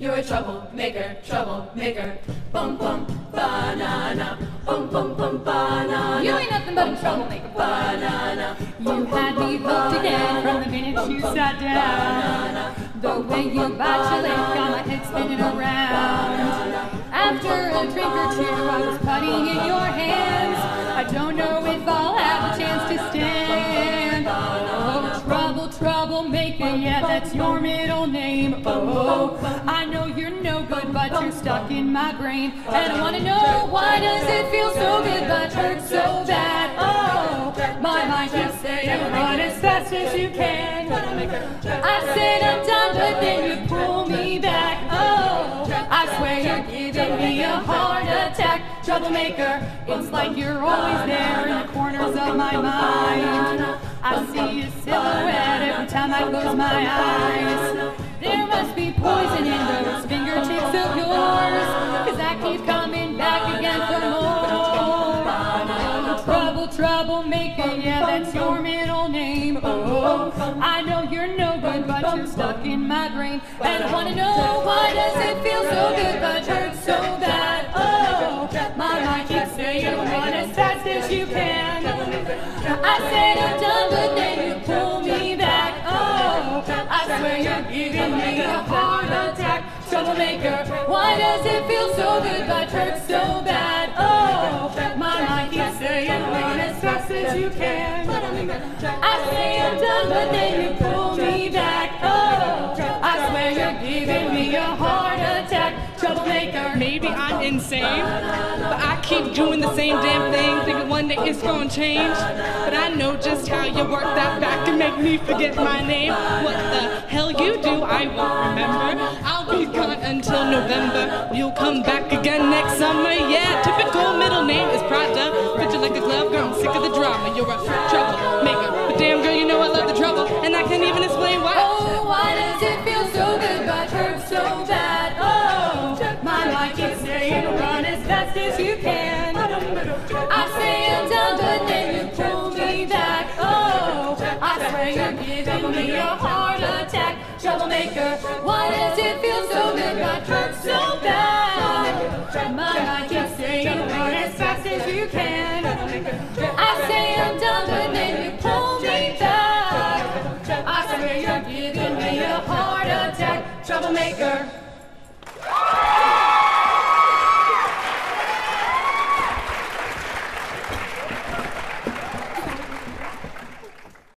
You're a troublemaker, troublemaker. Bum bum banana. Bum bum bum banana. You ain't nothing but a troublemaker. Banana. You had me hooked again from the minute you sat down. The way you bite your lip got my head spinning around. After a drink or two, I was putting in your hands. I don't know if I'll that's your middle name. Oh, I know you're no good, but you're stuck in my brain. And I wanna know why does it feel so good, but hurt so bad? Oh, my mind keeps saying run as fast as you can. I said I'm done, but then you pull me back. Oh, I swear you're giving me a heart attack. Troublemaker, it's like you're always there in the corners of my mind. I see your silhouette every time I close my eyes. There must be poison in those fingertips of yours, cause I keep coming back again for more. Trouble, troublemaker, yeah, that's your middle name. Oh, I know you're no good, but you're stuck in my brain. And I wanna know why fast as you can. I said I'm done, but then you pull me back. Oh, I swear you're giving me a heart attack. Troublemaker, why does it feel so good, but hurts so bad? Oh, my mind keeps saying run as fast as you can. I say I'm done, but then you pull me back. Oh, I swear you're giving me a heart attack. Troublemaker. Maybe I'm insane, keep doing the same damn thing, thinking one day it's gonna change. But I know just how you work that back and make me forget my name. What the hell you do, I won't remember. I'll be gone until November. You'll come back again next summer. Yeah, typical middle name is Prada. Fit you like a glove, girl. I'm sick of the drama. You're a troublemaker, but damn girl, you know I love the trouble, and I can't even explain why. Oh, why does it feel so good but hurt so bad? Oh, my mind keeps saying fast as you can. I say I'm done, but then you pull me back. Oh, I swear you're giving me a heart attack. Troublemaker, why does it feel so good but hurt so bad? My mind keeps saying run as fast as you can. I say I'm done, but then you pull me back. I swear you're giving me a heart attack. Troublemaker.